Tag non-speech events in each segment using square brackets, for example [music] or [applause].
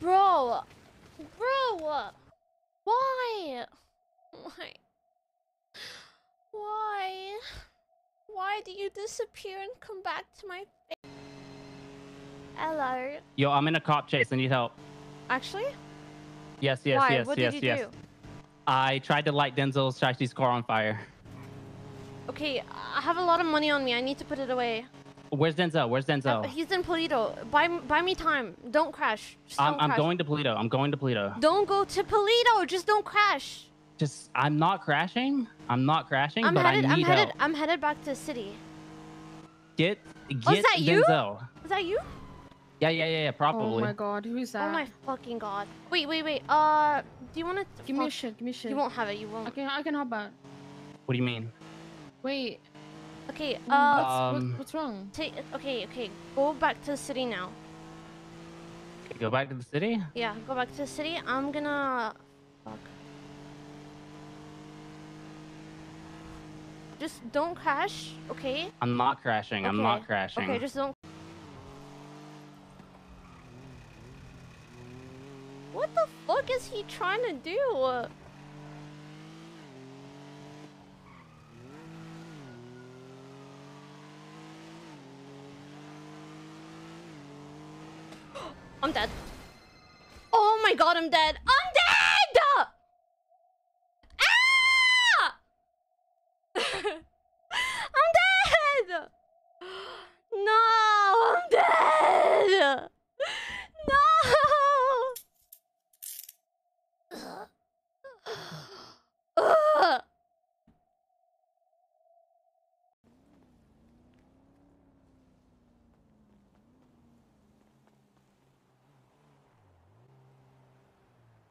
Bro! Bro! Why? Why? Why? Why do you disappear and come back to my face? Hello. Yo, I'm in a cop chase. I need help. Actually? Yes, yes, Why? yes, what yes, did you yes. do? I tried to light Denzel's Shiesty's car on fire. Okay, I have a lot of money on me. I need to put it away. Where's Denzel? Where's Uh, Denzel? he's in Paleto. Buy, buy me time. Don't crash. Just I'm, don't I'm crash. going to Paleto. I'm going to Paleto. Don't go to Paleto. Just don't crash. Just, I'm not crashing. I'm not crashing, I'm but headed. I I'm need headed. help. I'm headed back to the city. Get, get Oh, is that you? Denzel. Is that you? Yeah, yeah, yeah, yeah, probably. Oh my god, who's that? Oh my fucking god. Wait, wait, wait. Uh, do you want to Give me a shit, give me a shit. You won't have it. You won't. I can, I can hop out. What do you mean? Wait, Okay. what's, Uh, Um, what's wrong? take. Okay, okay. Go back to the city now. Go back to the city? Yeah, go back to the city. I'm gonna. Fuck. Just don't crash, okay? I'm not crashing. I'm not crashing. Okay, just don't. What the fuck is he trying to do? I'm dead. Oh my god, I'm dead. I'm dead! Ah! I'm dead! No, I'm dead! No! Ugh.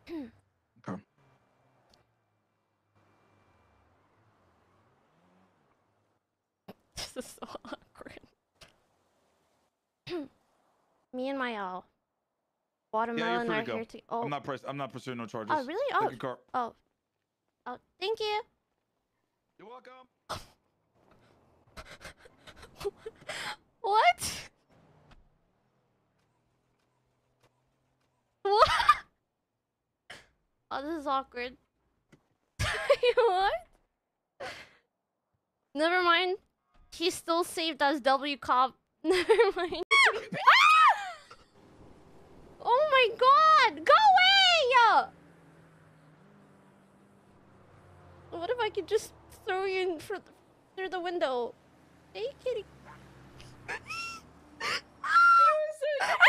Okay. This is so awkward. Me and my uh, watermelon free to are here to. Oh, I'm not press. I'm not pursuing no charges. oh, really? Oh, car. oh, oh. Thank you. You're welcome. [laughs] What? Oh, this is awkward. [laughs] what? Never mind. He's still saved as W cop. [laughs] Never mind. Ah! Oh my god! Go away! What if I could just throw you in through the window? Are you kidding? Ah! Oh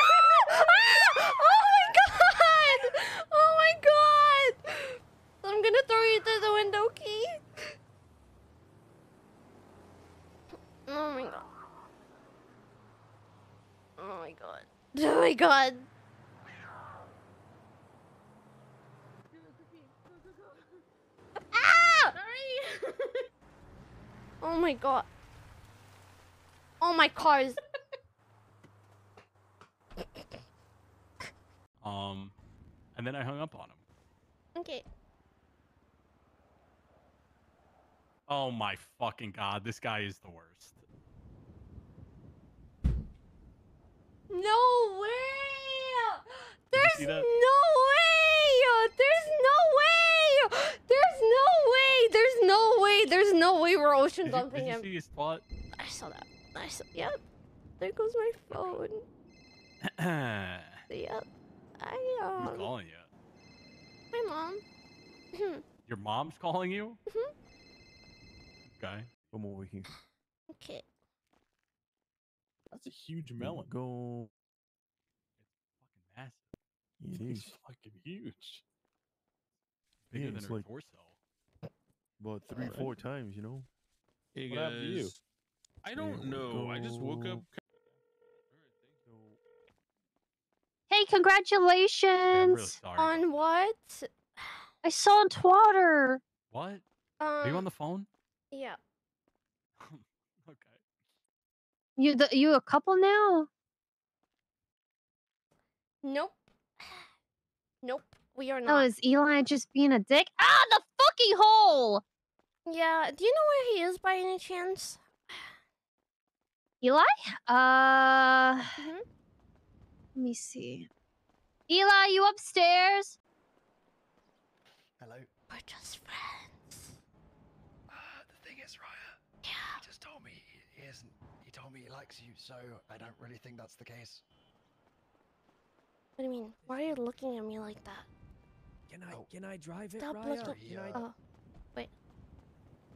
my god! Oh my god! I'm gonna throw you through the window, okay? Oh my god. Oh my god. [laughs] Oh my god. Ah! oh my god. Oh my cars. [laughs] Um, and then I hung up on him. Okay. Oh my fucking god, this guy is the worst. No way! There's no way! There's no way! There's no way! There's no way! There's no way we're ocean Did you, dumping did you him. see his spot? I saw that. I saw. Yep. There goes my phone. [clears throat] Yep. I um. calling you? My mom. Your mom's calling you? Mhm. Okay. Come over here. okay. That's a huge melon. Go. It's Fucking massive. It It's fucking huge. Bigger Yeah, than it's her like- torso. about three, Alright. four times. You know. Hey What happened to you? guys. I don't There we know. I just woke up. go. Hey, Yeah, congratulations! really. On what? [sighs] I saw on Twitter. What? Um. Are you on the phone? Yeah. okay. You the you a couple now? Nope. [sighs] Nope. We are not. Oh, is Eli just being a dick? Ah, the fucking hole! Yeah. Do you know where he is by any chance? Eli? Uh, Mhm. let me see. Eli, you upstairs? Hello. We're just friends. Uh, the thing is, Raia, Yeah. he just told me he, he isn't. He told me he likes you, so I don't really think that's the case. What do you mean? Why are you looking at me like that? Can I Oh. can I drive it, Stop Raia? looking- Sorry, Can I- uh, Oh, wait.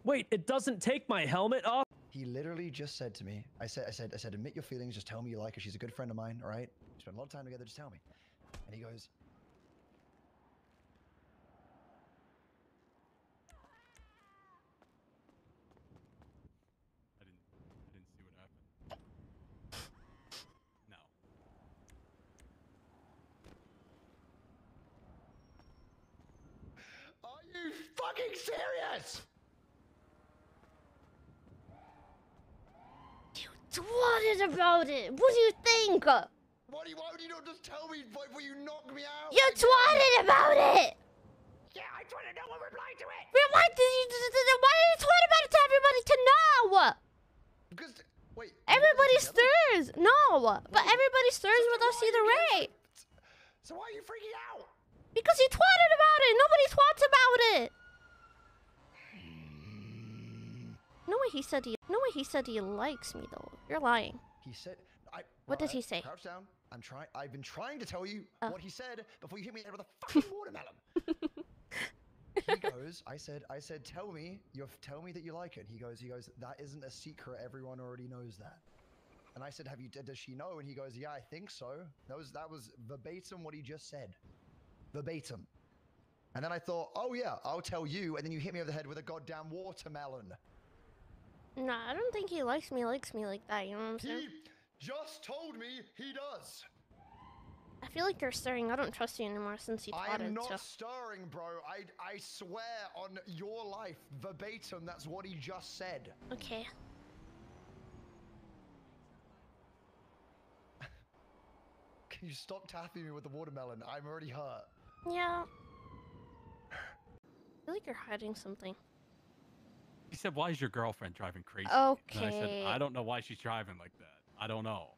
Wait, it doesn't take my helmet off. He literally just said to me, I said, I said, I said, admit your feelings, just tell me you like her. She's a good friend of mine, all right? We spent a lot of time together, just tell me. And he goes, I didn't. I didn't see what happened. No. Are you fucking serious? You twatted about it. What do you think? What do you, why would you not just tell me? Why will you knock me out? You twatted about it. Yeah, I just want to know what replied to it. But why did you? Why did you twat about it to everybody to know? Because, wait. you guys are Everybody stirs. No, but everybody stirs So with us either way. so- So why are you freaking out? Because you twatted about it. Nobody twats about it. No way he said he. No way he said he likes me though. You're lying. He said, I, What did he say? Crouch down. I'm trying. I've been trying to tell you Oh. what he said before you hit me with a [laughs] fucking watermelon. he [laughs] goes, I said, I said, tell me, you tell me that you like it. He goes, he goes, that isn't a secret. Everyone already knows that. And I said, have you? Does she know? And he goes, yeah, I think so. That was that was verbatim what he just said, verbatim. And then I thought, oh yeah, I'll tell you. And then you hit me over the head with a goddamn watermelon. I don't think he likes me. Likes me like that. You know what I'm saying? He just told me he does. I feel like you're stirring. I don't trust you anymore since you I am not So. stirring, bro. I I swear on your life, verbatim. That's what he just said. Okay. [laughs] Can you stop tapping me with the watermelon? I'm already hurt. Yeah. I feel like you're hiding something. He said, "Why is your girlfriend driving crazy?" And I said, "I don't know why she's driving like that. I don't know."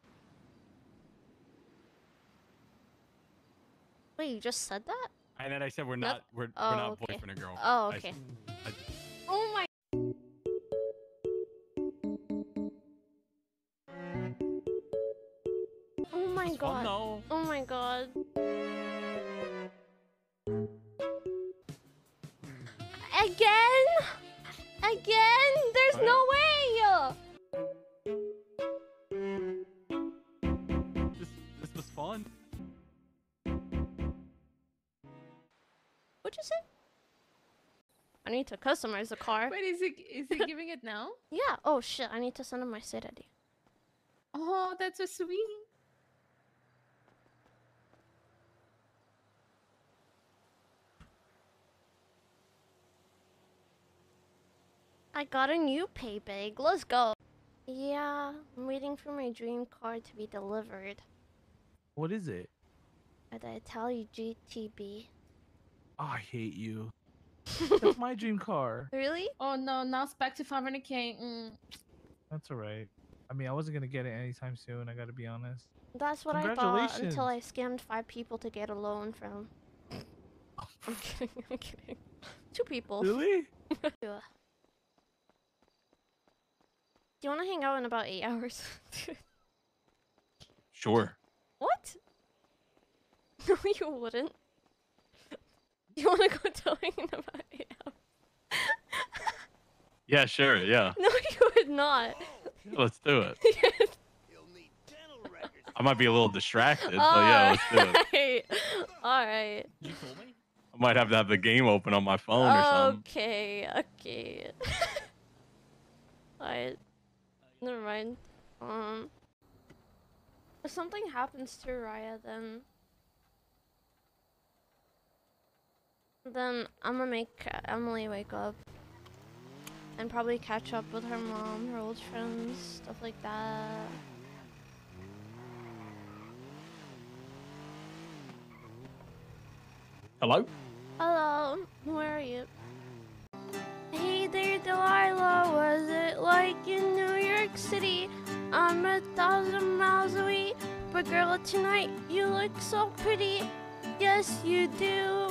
Wait, you just said that? And then I said, "We're Nope. not. We're, Oh, we're not okay. boyfriend and girlfriend." Oh, okay. I- Oh my. Oh my god. no. Oh my god. Again? Again? There's no way! This, this was fun. What'd you say? I need to customize the car. Wait, is he is he [laughs] giving it now? Yeah. Oh shit, I need to send him my state ID. Oh, that's so sweet. I got a new pay bag. Let's go. Yeah, I'm waiting for my dream car to be delivered. What is it? At the Italian GTB. I hate you. [laughs] That's my dream car. Really? Oh no, now it's back to 500k. Mm. That's alright. I mean, I wasn't gonna get it anytime soon. I gotta be honest. That's what I thought until I scammed five people to get a loan from. [laughs] I'm kidding. I'm kidding. Two people. Really? [laughs] Yeah. Do you want to hang out in about eight [laughs] hours? Sure. what? [laughs] No, you wouldn't. Do [laughs] you want to go towing in about eight hours? Yeah, sure. Yeah. No, you would not. Let's do it. I might be a little distracted, but yeah, let's do it. Alright. Alright. You told me? I might have to have the game open on my phone or something. Okay, okay. Alright. Never mind. Um. If something happens to Raia, then. Then I'm gonna make Emily wake up. And probably catch up with her mom, her old friends, stuff like that. Hello? Hello, where are you? Hey there, Delilah. Was it like in New York City? I'm a thousand miles away, but girl, tonight you look so pretty. Yes, you do.